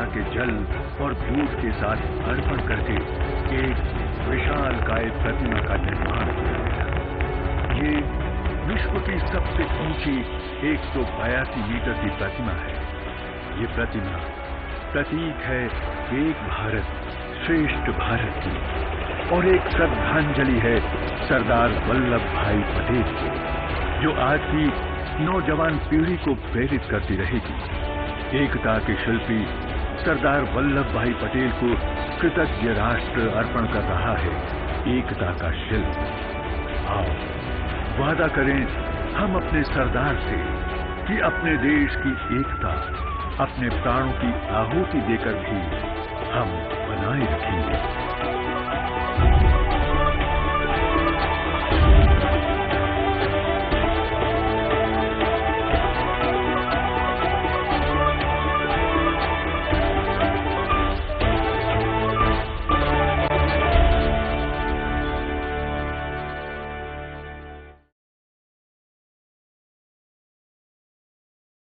यमुना के जल और दूध के साथ अर्पण करके एक विशाल काय प्रतिमा का निर्माण किया गया। ये विश्व की सबसे ऊँची एक सौ बयासी मीटर की प्रतिमा है। ये प्रतिमा प्रतीक है एक भारत, श्रेष्ठ भारत की, और एक श्रद्धांजलि है सरदार वल्लभ भाई पटेल को, जो आज की नौजवान पीढ़ी को प्रेरित करती रहेगी। एकता के शिल्पी सरदार वल्लभ भाई पटेल को कृतज्ञ राष्ट्र अर्पण कर रहा है एकता का शिल्प आओ, वादा करें हम अपने सरदार से कि अपने देश की एकता, अपने प्राणों की आहुति देकर भी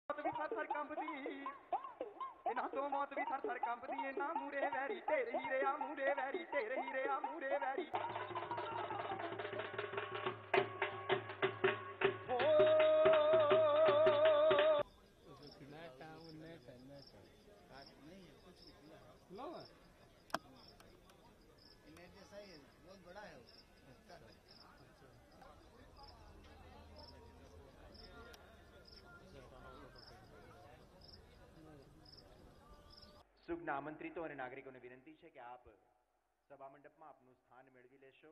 ਮੌਤ ਵੀ ਥਰ ਥਰ ਕੰਬਦੀ ਇਹਨਾਂ ਤੋਂ ਮੌਤ ਵੀ ਥਰ ਥਰ ਕੰਬਦੀ ਇਹਨਾਂ ਮੂਰੇ ਵੈਰੀ ਢੇਰ ਹੀਰਿਆ ਮੂਰੇ ਵੈਰੀ ਢੇਰ ਹੀਰਿਆ ਮੂਰੇ ਵੈਰੀ ਓ સુજ્ઞા આમંત્રિતો અને નાગરિકોને વિનંતી છે કે આપ સભા મંડપમાં આપનું સ્થાન મેળવી લેશો.